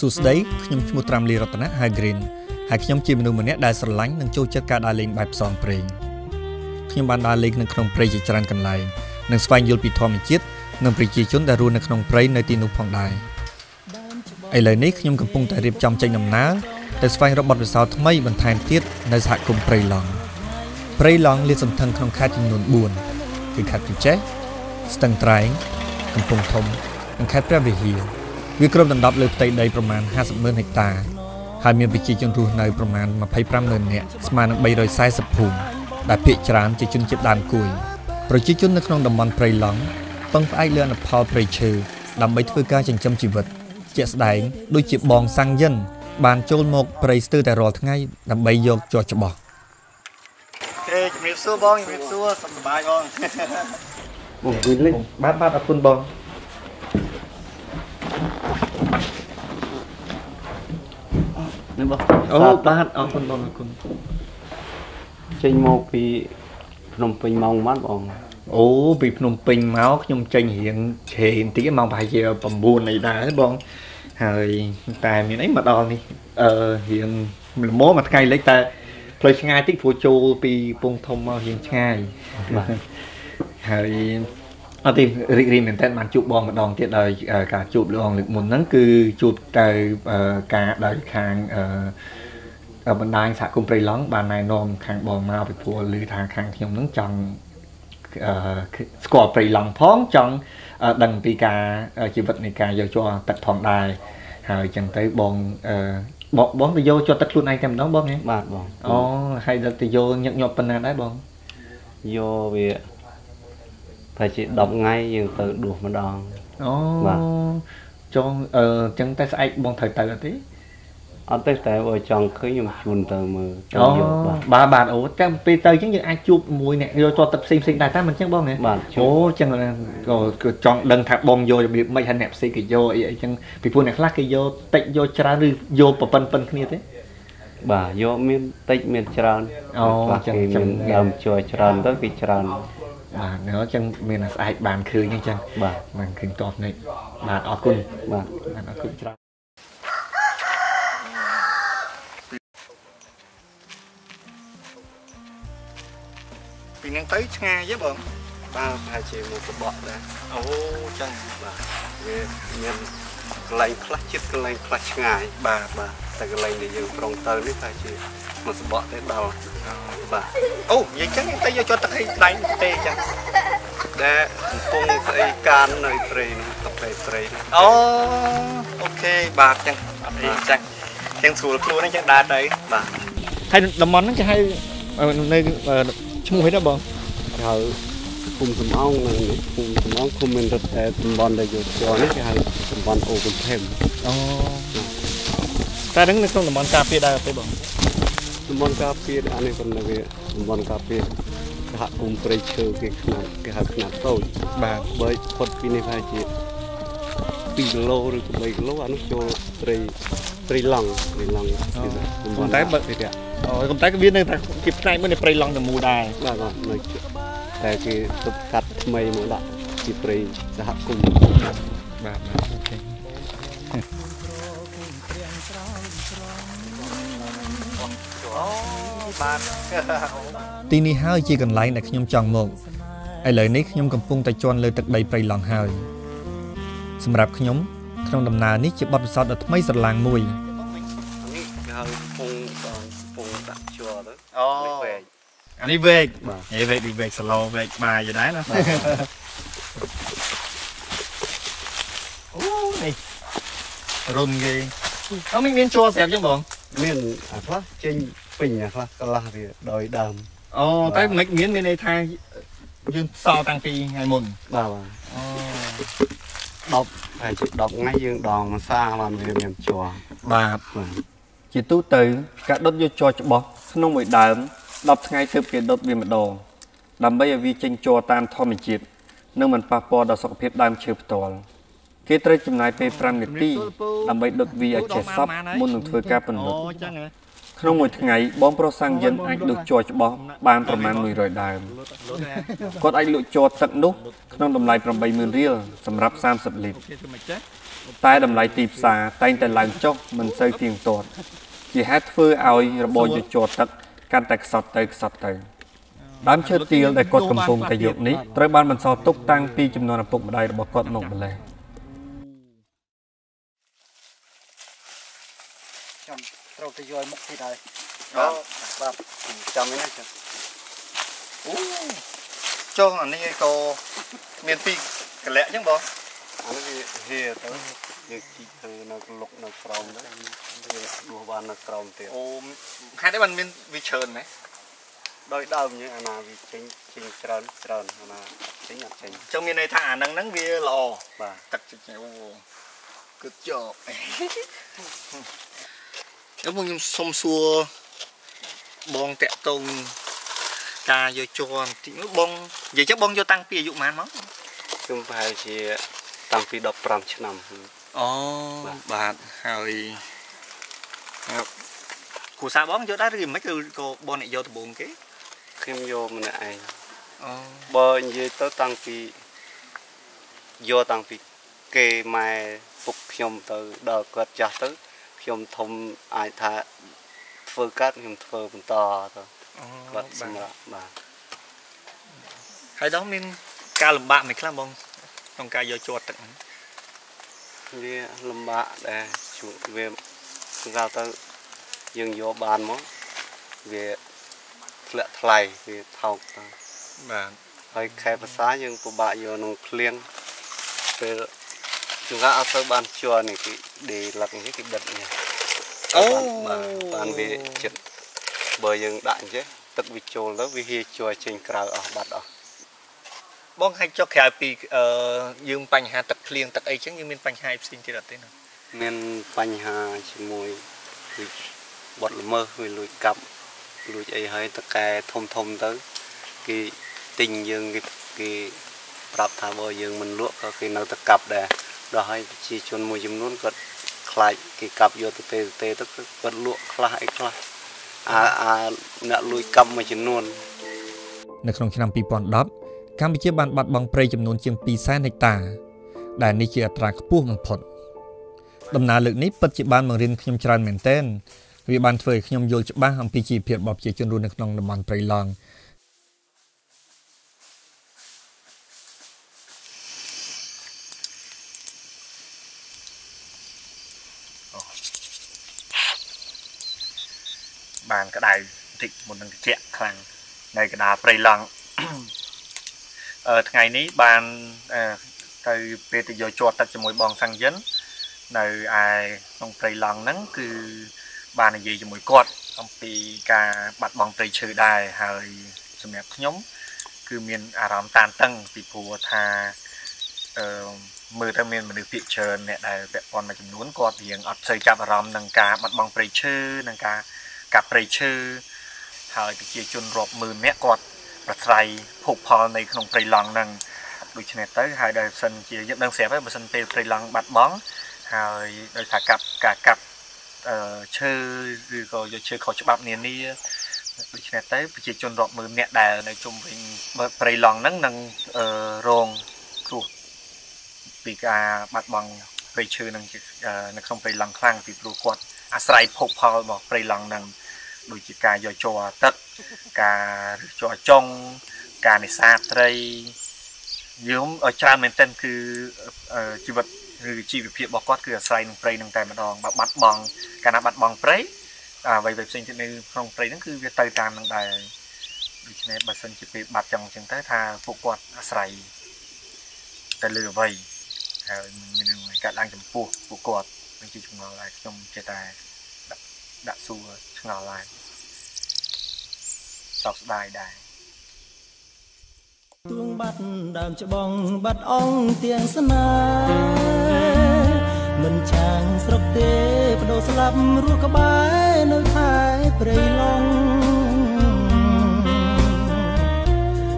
សួស្តីខ្ញុំឈ្មោះត្រាំលីរតនៈហើយ Green ហើយខ្ញុំជាមនុស្សម្នាក់ដែលស្រឡាញ់និងចូលចិត្តការដើរលេងបែបផ្សងព្រេងខ្ញុំបានដើរលេងនៅក្នុងព្រៃជាច្រើនកន្លែងនិងស្វែងយល់ពីធម្មជាតិនិងប្រជាជនដែលរស់នៅក្នុងព្រៃនៅទីនោះផងដែរឥឡូវនេះខ្ញុំកំពុងតែរៀបចំចេញដំណើរទៅស្វែងរកបទពិសោធន៍ថ្មីបន្ថែមទៀតនៅសហគមន៍ព្រៃឡង់ព្រៃឡង់លាតសន្ធឹងក្នុងខេត្តចំនួន4គឺខេត្តកញ្ចេះស្ទឹងត្រែងកំពង់ធំនិងខេត្តព្រះវិហារ វាគ្របដណ្ដប់លើផ្ទៃដីប្រមាណ50ម៉ឺនហិកតាហើយមានប្រជាជនរស់នៅប្រមាណ25ម៉ឺននាក់ស្មើនឹង340ភូមិដែលភាគច្រើនជាជនជាតិដើមគួយប្រជាជននៅក្នុងតំបន់ព្រៃឡង់ពឹងផ្អែកលើអនុផលព្រៃឈើដើម្បីធ្វើការចិញ្ចឹមជីវិត ជាក់ស្ដែងដូចជាបងសាំងយិនបានចូលមកព្រៃស្ទើរតែរាល់ថ្ងៃដើម្បីយកជ័រច្បោះគេជំរាបសួរបងជំរាបសួរសុខសប្បាយបងបងវិញលេងបាទបាទអរគុណបង នេះបងអូបាទអរគុណបងអរគុណចេញមកពីភ្នំពេញម៉ោងប៉ុន្មានបងអូពីភ្នំពេញមកខ្ញុំចេញរៀងឆេបន្តិចម៉ោងប្រហែលជា9អីដែរបងហើយតែមានអីមកដល់នេះអឺរៀងល្មមមួយថ្ងៃលេខតែផ្លូវឆ្ងាយតិចព្រោះចូលពីពងធំមករៀងឆ្ងាយបាទហើយ អត់ទេរីករាយមែនតើបានជួបបងម្ដងទៀតដោយការជួបលោកអង្គលើកមុនហ្នឹងគឺជួបទៅការដោយខាងអឺបណ្ដាញសហគមន៍ព្រៃឡង់បានណែនាំខាងបងមកពីព្រោះឮថាខាងខ្ញុំហ្នឹងចង់ស្គាល់ព្រៃឡង់ផងចង់ដឹងពីការជីវិតនៃការយកជាប់ទឹកផងដែរហើយចឹងទៅបងបងបងទៅយកជាប់ទឹកខ្លួនឯងតែម្ដងបងហ៎បាទបងអូហើយដល់ទៅយកញឹកញាប់ប៉ុណ្ណាដែរបងយកវា ប្រហែលជា10ថ្ងៃយើងទៅដួសម្ដងអូបាទចង់អឺចឹងតែស្អែកបងត្រូវទៅអត់ទេអត់ទេតែបើចង់ឃើញខ្ញុំជូនទៅមើលទៅយកបាទបាទបាទអូតែពេលទៅចឹងយើងអាចជួបមួយអ្នកយកជាប់ទឹកផ្សេងផ្សេងដែរតែមិនចឹងបងណាបាទអូចឹងក៏ចង់ដឹងថាបងយករបៀបមិនហើយអ្នកផ្សេងគេយកអីអីចឹងពីព្រោះអ្នកខ្លះគេយកតិចយកច្រើនឬយកប្រប៉ុនប៉ុនគ្នាទេបាទយកមានតិចមានច្រើនអូចឹងចឹងដើមជួយច្រើនទៅគេច្រើន បាទនៅអញ្ចឹងមានស្អែកបានឃើញអញ្ចឹងបាទបានឃើញតបនេះបាទអរគុណបាទបាទអរគុណច្រើនពីនឹងទៅឆ្ងាយទេបងបាទប្រហែលជាមួយកបក់ដែរអូចឹងបាទវាមានកន្លែងខ្លះចិត្តកន្លែងខ្លះឆ្ងាយបាទបាទតែកន្លែងដែលយើងប្រុងទៅនេះតែជា មកសបកទេដល់បាទអូនិយាយចឹងតែយកចុះទឹកអីដៃទេចឹងដែលកំពុងស្អីកាននៅព្រៃនោះកាហ្វេព្រៃអូអូខេបាទចឹងអត់អីចឹងចឹងស្រួលខ្លួនហ្នឹងចឹងដើរទៅបាទហើយតំបន់ហ្នឹងគេហៅនៅឈ្មោះអីដែរបងគេហៅភូមិសំអងនៅភូមិសំអងភូមិមានរត់តែតំបន់ដែលយកជាប់នេះគេហៅតំបន់អូកំភែមអូតែនឹងនៅក្នុងតំបន់ការពារដែរទេបងតំ បន់ការពារអានេះប៉ុន្តែវាតំបន់ការពារសហគមន៍ព្រៃឈើគេខ្នាតគេហៅខ្នាតតូចបាទបើផុតពីនេះប្រហែលជា2គីឡូឬ3គីឡូអានោះចូលព្រៃព្រៃឡង់ព្រៃឡង់តំបន់តែបើទេអូប៉ុន្តែវានៅតែជាផ្នែកមួយនៃព្រៃឡង់ទាំងមូលដែរបាទបាទនៅតែគេទុបកាត់ថ្មីមកដាក់ជាព្រៃសហគមន៍បាទបាទអូខេ បាទទីនេះហើយជាកន្លែងដែលខ្ញុំចង់មកឥឡូវនេះខ្ញុំកំពុងតែជន់លើទឹកដីព្រៃឡង់ហើយសម្រាប់ខ្ញុំក្នុងដំណើរនេះជាបទពិសោធន៍ដ៏ថ្មីស្រឡាងមួយនេះគេហៅពងពងដាក់ជួរទៅអូវែកអានេះវែកហេវែកនេះវែកសឡូវែកបាយយដែរណាអូនេះរុនគេអត់មានជួរស្រាប់ចឹងបងមានអាខ្លះចេញ ពេញអាខ្លះកន្លះវាដោយដើមអូតែមិនមានមានន័យថាយើងសល់តាំងពីថ្ងៃមុនបាទបាទអូ10ហើយជា10ថ្ងៃយើងដងមួយសាបានវាមានជ័របាទជាទូទៅការដុតយកជ័រច្បោះក្នុងមួយដើម10ថ្ងៃទើបគេដុតវាម្ដងដើម្បីឲ្យវាចេញជ័រតាមធម្មជាតិនិងមិនប៉ះពាល់ដល់សុខភាពដើមឈើផ្ទាល់គេត្រូវចំណាយពេល5នាទីដើម្បីដុតវាឲ្យចេះសព្វមុននឹងធ្វើការពន្លត់អូចឹងហ៎ ក្នុងមួយថ្ងៃបងប្រុសសាំងយិនអាចលក់ជ័រច្បោះបានប្រមាណ100ដើមគាត់អាចលក់ជ័រទឹកនោះក្នុងតម្លៃ80000រៀលសម្រាប់30លីត្រតែតម្លៃទីផ្សារតែងតែឡើងចុះមិនសូវទៀងទាត់ជាហេតុធ្វើឲ្យរបរយកជ័រទឹកកាន់តែខ្សត់ទៅខ្សត់ទៅដើមឈើទាលដែលគាត់កំពុងតែយកនេះត្រូវបានបន្សល់ទុកតាំងពីចំនួនឪពុកម្ដាយរបស់គាត់មកម្ល៉េះ ចាំត្រូវទៅយកមុខទៀតហើយបាទបាទចាំនេះណាចាំអូចុះអានេះក៏មានពីរកលៈអញ្ចឹងបងអានេះវាហៀទៅយើងជីកទៅនៅលុកនៅក្រោមទៅវាដួសបាននៅក្រោមទៀតអូហេតុអីបានមានវាច្រើនម៉េចដោយដើមយើងអាណាវាចេញចេញច្រើនច្រើនអាណាចេញអត់ចេញចឹងមានន័យថាអាហ្នឹងហ្នឹងវាល្អបាទទឹកចេញអូគឺចប់ ខ្ញុំខ្ញុំសុំសួរបងតាក់តងការយកជ័របន្តិចបងនិយាយចឹងបងយកតាំងពីអាយុប៉ុន្មានមកខ្ញុំប្រហែលជាតាំងពី15ឆ្នាំអូបាទហើយគ្រូសាបងយកដែរឬមិនគឺក៏បងអ្នកយកដំបូងគេខ្ញុំយកម្នាក់ឯងអូបើនិយាយទៅតាំងពីយកតាំងពីគេម៉ែពុកខ្ញុំទៅដល់គាត់ចាស់ទៅ ខ្ញុំធំអាចថាធ្វើកាត់ខ្ញុំធ្វើបន្តទៅគាត់សម្រាប់បាទហើយដល់មានការលំបាកមិនខ្លះបងក្នុងការយកជាប់ទឹកវាលំបាកដែរជួវាគឺថាទៅយើងយកបានមកវាធ្លាក់ថ្លៃវាថោកទៅបាទហើយខែភាសាយើងពិបាកយកនឹងភ្លៀងពេល ជួនកាលអត់ទៅបានជន់នេះគេដេលឹកនេះគេដិតនេះអូបាទបានវាចិត្តបើយើងដាក់អញ្ចឹងទឹកវាចូលទៅវាហៀជ័រចេញក្រៅអស់បាត់អស់បងឲ្យចុះក្រៅពីអឺយើងបញ្ហាទឹកភ្លៀងទឹកអីចឹងយើងមានបញ្ហាផ្សេងទៀតអត់ទេណាមានបញ្ហាជាមួយគឺបត់ល្មើសវាលួចកាប់លួចអីហើយតកែធំធំទៅគេទិញយើងគេគេប្រាប់ថាបើយើងមិនលក់ក៏គេនៅតែកាប់ដែរ ដល់ហើយប្រជាជនមួយចំនួនគាត់ខ្លាចគេកាប់យកទៅទេទេទៅគាត់លក់ខ្លះអីខ្លះអាអាអ្នកលួចកាប់មួយចំនួន នៅក្នុងឆ្នាំ2010កម្ពុជាបានបាត់បង់ព្រៃចំនួនជាង200,000ហិកតា ដែលនេះជាអត្រាខ្ពស់បំផុតដំណើរលើកនេះពិតជាបានបង្រៀនខ្ញុំច្រើនមែនទែនវាបានធ្វើឲ្យខ្ញុំយល់ច្បាស់អំពីជីវភាពរបស់ប្រជាជនរស់នៅក្នុងតំបន់ព្រៃឡង់ បានក្តៅបន្តិចមុននឹងត្រជាក់ខ្លាំងនៅកណ្ដាលព្រៃឡង់អឺថ្ងៃនេះបានទៅពេលទៅយកជាប់ទឹកជាមួយបងសាំងយិននៅឯក្នុងព្រៃឡង់ហ្នឹងគឺបាននិយាយជាមួយគាត់អំពីការបាត់បង់ព្រៃឈើដែរហើយសម្រាប់ខ្ញុំ គឺមានអារម្មណ៍តានតឹងពីព្រោះថាអឺមើលទៅមានមនុស្សភាគច្រើនអ្នកដែលពាក់ព័ន្ធមួយចំនួនគាត់រៀងអត់សូវចាប់អារម្មណ៍នឹងការបាត់បង់ព្រៃឈើនឹងការ កាប់ព្រៃឈើហើយប្រជាជនរាប់ម៉ឺននាក់គាត់ប្រស្រ័យភោគផលនៅក្នុងព្រៃឡង់ហ្នឹងដូច្នេះទៅហើយដោយសិនជាយើងដឹងស្រាប់ហើយបើសិនពេលព្រៃឡង់បាត់បង់ហើយដោយសារកាប់ការកាប់ឈើឬក៏យកឈើខុសច្បាប់នានាដូច្នេះទៅប្រជាជនរាប់ម៉ឺននាក់ដែលនៅជុំវិញព្រៃឡង់ហ្នឹងនឹងរងគ្រោះពីការបាត់បង់ព្រៃឈើនឹងនៅក្នុងព្រៃឡង់ខ្លាំងពីព្រោះគាត់អាស្រ័យភោគផលរបស់ព្រៃឡង់ហ្នឹង ដូចជាការយកជ័រទឹកការរឹសជ័រចុងការនេសាទត្រីយើងឲ្យច្រើនមែនទែនគឺជីវិតឬជីវភាពរបស់គាត់គឺអាស្រ័យនឹងព្រៃនឹងតែម្ដងបើបាត់បង់កាលណាបាត់បង់ព្រៃអ្វីៗផ្សេងទៀតនៅក្នុងព្រៃហ្នឹងគឺវាទៅតាមនឹងដែរដូច្នេះបើសិនជាពេលបាត់ចឹងចឹងទៅថាពួកគាត់អាស្រ័យទៅលើអ្វីហើយមាននឹងកាត់ឡើងចំពោះពួកគាត់នឹងជាចម្ងល់ដែរខ្ញុំចេះតែ ដាក់ដាក់សួរឆ្ងល់ដែរសោកស្ដាយដែរទួងបាត់ដើមច្បងបាត់អងទៀងស្នេហ៍មិនចាងស្រុកទេបដូរស្លាប់រស់ក្បែរនៅខែព្រៃឡង់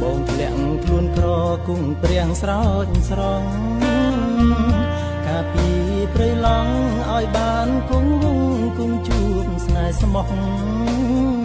បងធ្លាក់ខ្លួនក្រគង់ព្រៀងស្រោចស្រង់កាការពីព្រៃឡង់ឲ្យបានគង់វងគង់ជួបស្នេហ៍ ស្មោះ